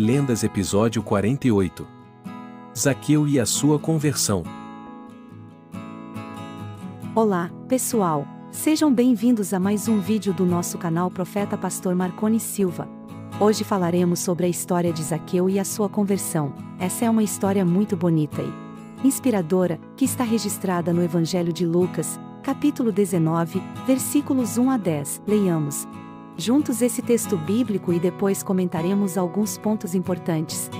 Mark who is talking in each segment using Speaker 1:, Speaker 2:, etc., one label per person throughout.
Speaker 1: Lendas Episódio 48 Zaqueu e a sua conversão.
Speaker 2: Olá, pessoal! Sejam bem-vindos a mais um vídeo do nosso canal Profeta Pastor Marconi Silva. Hoje falaremos sobre a história de Zaqueu e a sua conversão. Essa é uma história muito bonita e inspiradora, que está registrada no Evangelho de Lucas, capítulo 19, versículos 1 a 10. Leiamos juntos esse texto bíblico e depois comentaremos alguns pontos importantes.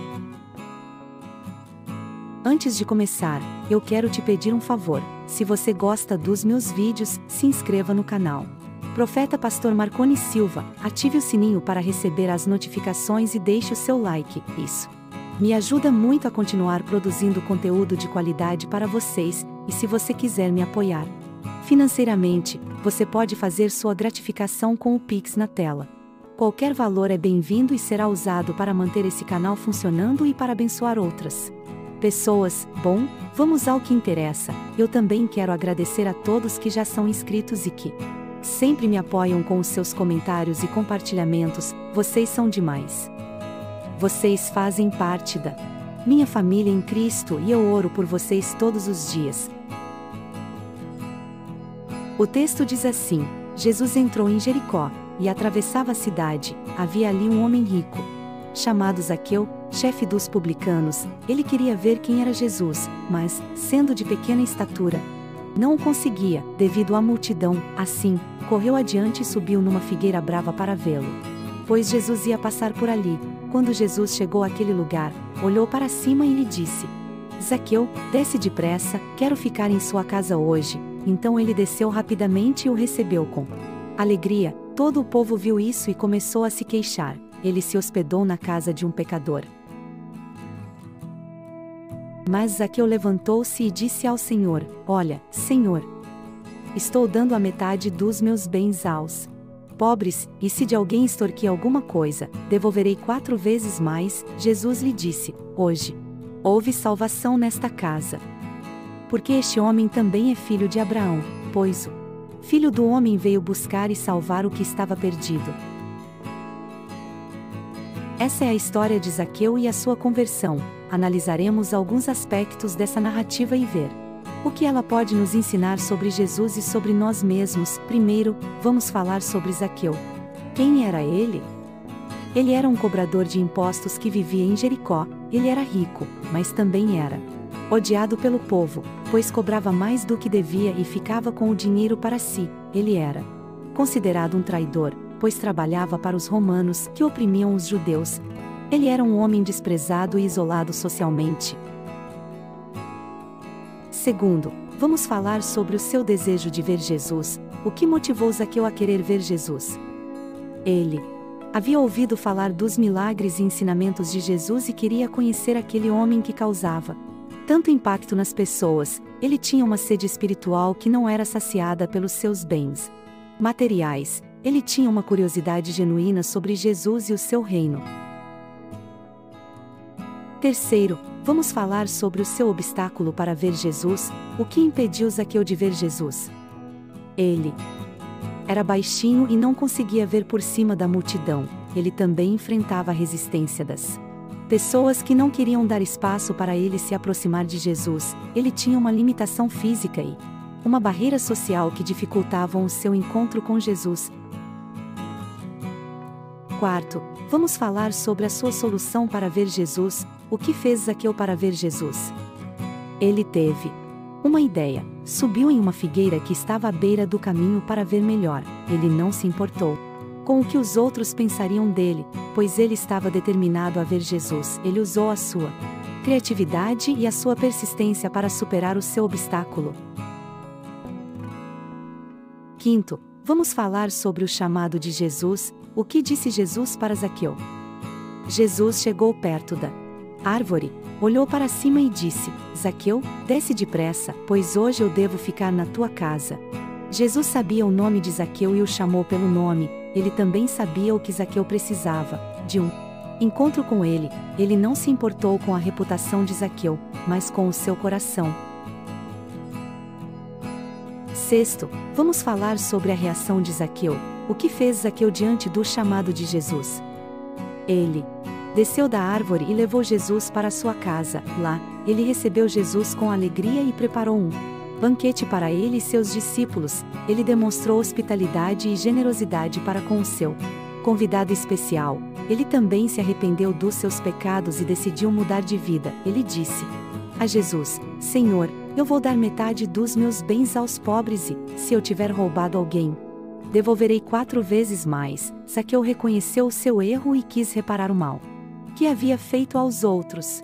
Speaker 2: Antes de começar, eu quero te pedir um favor. Se você gosta dos meus vídeos, se inscreva no canal. Profeta Pastor Marconi Silva, ative o sininho para receber as notificações e deixe o seu like. Isso me ajuda muito a continuar produzindo conteúdo de qualidade para vocês, e se você quiser me apoiar, Financeiramente, você pode fazer sua gratificação com o Pix na tela. Qualquer valor é bem-vindo e será usado para manter esse canal funcionando e para abençoar outras pessoas. Bom, vamos ao que interessa. Eu também quero agradecer a todos que já são inscritos e que sempre me apoiam com os seus comentários e compartilhamentos. Vocês são demais. Vocês fazem parte da minha família em Cristo e eu oro por vocês todos os dias. O texto diz assim: Jesus entrou em Jericó, e atravessava a cidade, havia ali um homem rico. Chamado Zaqueu, chefe dos publicanos, ele queria ver quem era Jesus, mas, sendo de pequena estatura, não o conseguia, devido à multidão, assim, correu adiante e subiu numa figueira brava para vê-lo. Pois Jesus ia passar por ali. Quando Jesus chegou àquele lugar, olhou para cima e lhe disse: Zaqueu, desce depressa, quero ficar em sua casa hoje, então ele desceu rapidamente e o recebeu com alegria. Todo o povo viu isso e começou a se queixar. Ele se hospedou na casa de um pecador. Mas Zaqueu levantou-se e disse ao Senhor: Olha, Senhor, estou dando a metade dos meus bens aos pobres, e se de alguém extorquir alguma coisa, devolverei quatro vezes mais. Jesus lhe disse: Hoje houve salvação nesta casa, porque este homem também é filho de Abraão, pois o filho do homem veio buscar e salvar o que estava perdido. Essa é a história de Zaqueu e a sua conversão. Analisaremos alguns aspectos dessa narrativa e ver o que ela pode nos ensinar sobre Jesus e sobre nós mesmos. Primeiro, vamos falar sobre Zaqueu. Quem era ele? Ele era um cobrador de impostos que vivia em Jericó. Ele era rico, mas também era odiado pelo povo, pois cobrava mais do que devia e ficava com o dinheiro para si. Ele era considerado um traidor, pois trabalhava para os romanos que oprimiam os judeus. Ele era um homem desprezado e isolado socialmente. Segundo, vamos falar sobre o seu desejo de ver Jesus, o que motivou Zaqueu a querer ver Jesus. Ele havia ouvido falar dos milagres e ensinamentos de Jesus e queria conhecer aquele homem que causava tanto impacto nas pessoas, ele tinha uma sede espiritual que não era saciada pelos seus bens materiais, ele tinha uma curiosidade genuína sobre Jesus e o seu reino. Terceiro, vamos falar sobre o seu obstáculo para ver Jesus, o que impediu Zaqueu de ver Jesus. Ele era baixinho e não conseguia ver por cima da multidão, ele também enfrentava a resistência das Pessoas que não queriam dar espaço para ele se aproximar de Jesus, ele tinha uma limitação física e uma barreira social que dificultavam o seu encontro com Jesus. Quarto, vamos falar sobre a sua solução para ver Jesus, o que fez Zaqueu para ver Jesus. Ele teve uma ideia, subiu em uma figueira que estava à beira do caminho para ver melhor, ele não se importou com o que os outros pensariam dele, pois ele estava determinado a ver Jesus. Ele usou a sua criatividade e a sua persistência para superar o seu obstáculo. Quinto, vamos falar sobre o chamado de Jesus. O que disse Jesus para Zaqueu? Jesus chegou perto da árvore, olhou para cima e disse: Zaqueu, desce depressa, pois hoje eu devo ficar na tua casa. Jesus sabia o nome de Zaqueu e o chamou pelo nome, ele também sabia o que Zaqueu precisava, de um encontro com ele, ele não se importou com a reputação de Zaqueu, mas com o seu coração. Sexto, vamos falar sobre a reação de Zaqueu. O que fez Zaqueu diante do chamado de Jesus? Ele desceu da árvore e levou Jesus para sua casa. Lá, ele recebeu Jesus com alegria e preparou um banquete para ele e seus discípulos. Ele demonstrou hospitalidade e generosidade para com o seu convidado especial. Ele também se arrependeu dos seus pecados e decidiu mudar de vida. Ele disse a Jesus: Senhor, eu vou dar metade dos meus bens aos pobres e, se eu tiver roubado alguém, devolverei quatro vezes mais. Saqueu reconheceu o seu erro e quis reparar o mal que havia feito aos outros.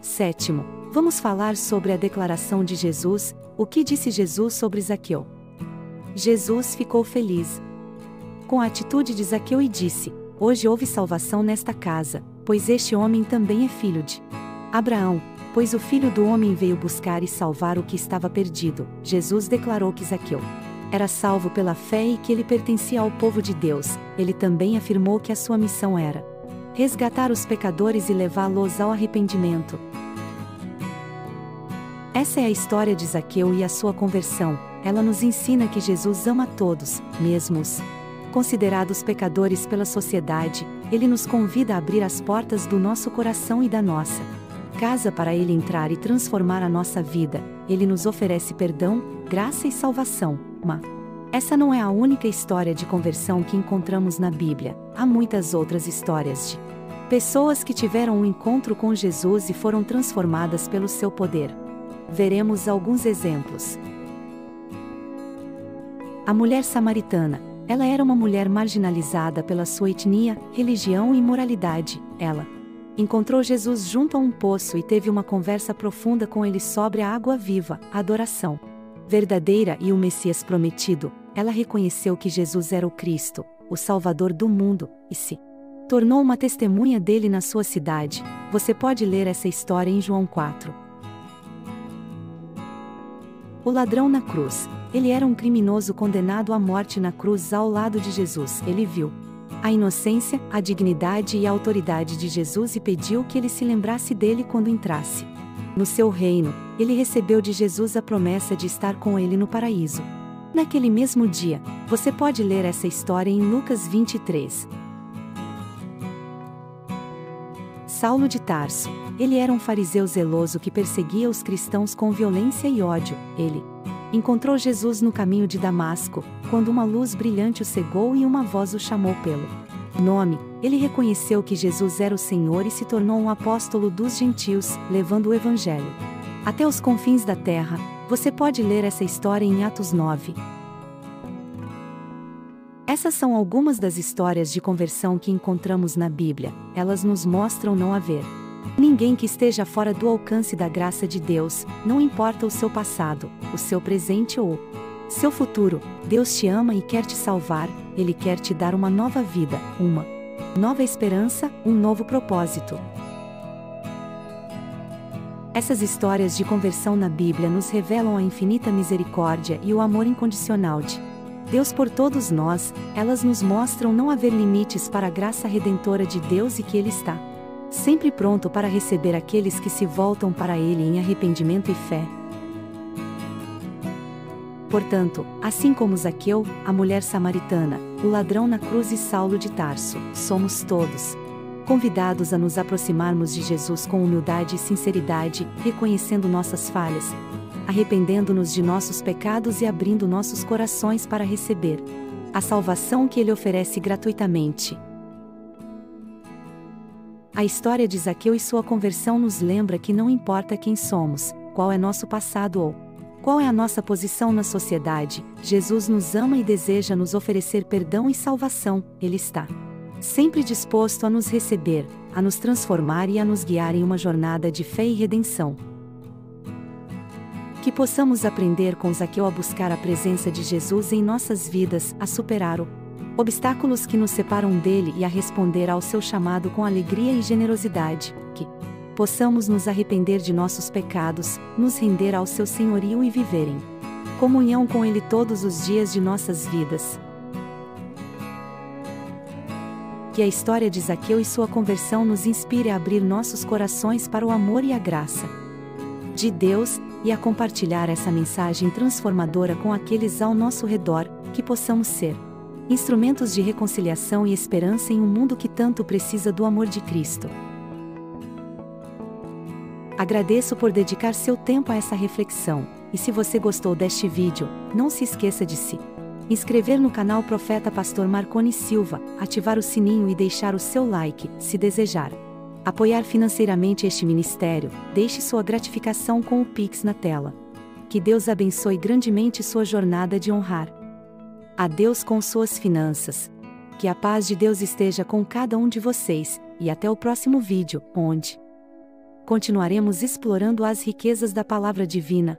Speaker 2: Sétimo, vamos falar sobre a declaração de Jesus, o que disse Jesus sobre Zaqueu. Jesus ficou feliz com a atitude de Zaqueu e disse: Hoje houve salvação nesta casa, pois este homem também é filho de Abraão, pois o filho do homem veio buscar e salvar o que estava perdido. Jesus declarou que Zaqueu era salvo pela fé e que ele pertencia ao povo de Deus, ele também afirmou que a sua missão era resgatar os pecadores e levá-los ao arrependimento. Essa é a história de Zaqueu e a sua conversão. Ela nos ensina que Jesus ama todos, mesmo os considerados pecadores pela sociedade, ele nos convida a abrir as portas do nosso coração e da nossa casa para ele entrar e transformar a nossa vida. Ele nos oferece perdão, graça e salvação. Mas essa não é a única história de conversão que encontramos na Bíblia, há muitas outras histórias de pessoas que tiveram um encontro com Jesus e foram transformadas pelo seu poder. Veremos alguns exemplos. A mulher samaritana. Ela era uma mulher marginalizada pela sua etnia, religião e moralidade. Ela encontrou Jesus junto a um poço e teve uma conversa profunda com ele sobre a água viva, a adoração verdadeira e o Messias prometido, ela reconheceu que Jesus era o Cristo, o Salvador do mundo, e se tornou uma testemunha dele na sua cidade. Você pode ler essa história em João 4. O ladrão na cruz. Ele era um criminoso condenado à morte na cruz ao lado de Jesus. Ele viu a inocência, a dignidade e a autoridade de Jesus e pediu que ele se lembrasse dele quando entrasse no seu reino, ele recebeu de Jesus a promessa de estar com ele no paraíso. Naquele mesmo dia, você pode ler essa história em Lucas 23. Saulo de Tarso. Ele era um fariseu zeloso que perseguia os cristãos com violência e ódio. Ele encontrou Jesus no caminho de Damasco, quando uma luz brilhante o cegou e uma voz o chamou pelo nome, ele reconheceu que Jesus era o Senhor e se tornou um apóstolo dos gentios, levando o Evangelho até os confins da terra. Você pode ler essa história em Atos 9. Essas são algumas das histórias de conversão que encontramos na Bíblia, elas nos mostram não haver ninguém que esteja fora do alcance da graça de Deus, não importa o seu passado, o seu presente ou seu futuro, Deus te ama e quer te salvar, Ele quer te dar uma nova vida, uma nova esperança, um novo propósito. Essas histórias de conversão na Bíblia nos revelam a infinita misericórdia e o amor incondicional de Deus por todos nós, elas nos mostram não haver limites para a graça redentora de Deus e que Ele está sempre pronto para receber aqueles que se voltam para Ele em arrependimento e fé. Portanto, assim como Zaqueu, a mulher samaritana, o ladrão na cruz e Saulo de Tarso, somos todos convidados a nos aproximarmos de Jesus com humildade e sinceridade, reconhecendo nossas falhas, arrependendo-nos de nossos pecados e abrindo nossos corações para receber a salvação que ele oferece gratuitamente. A história de Zaqueu e sua conversão nos lembra que não importa quem somos, qual é nosso passado ou qual é a nossa posição na sociedade? Jesus nos ama e deseja nos oferecer perdão e salvação, Ele está sempre disposto a nos receber, a nos transformar e a nos guiar em uma jornada de fé e redenção. Que possamos aprender com Zaqueu a buscar a presença de Jesus em nossas vidas, a superar o obstáculos que nos separam dele e a responder ao seu chamado com alegria e generosidade. Que possamos nos arrepender de nossos pecados, nos render ao seu senhorio e viver em comunhão com Ele todos os dias de nossas vidas. Que a história de Zaqueu e sua conversão nos inspire a abrir nossos corações para o amor e a graça de Deus e a compartilhar essa mensagem transformadora com aqueles ao nosso redor, que possamos ser instrumentos de reconciliação e esperança em um mundo que tanto precisa do amor de Cristo. Agradeço por dedicar seu tempo a essa reflexão, e se você gostou deste vídeo, não se esqueça de se inscrever no canal Profeta Pastor Marcone Silva, ativar o sininho e deixar o seu like, se desejar. Apoiar financeiramente este ministério, deixe sua gratificação com o Pix na tela. Que Deus abençoe grandemente sua jornada de honrar a Deus com suas finanças. Que a paz de Deus esteja com cada um de vocês, e até o próximo vídeo, onde continuaremos explorando as riquezas da palavra divina,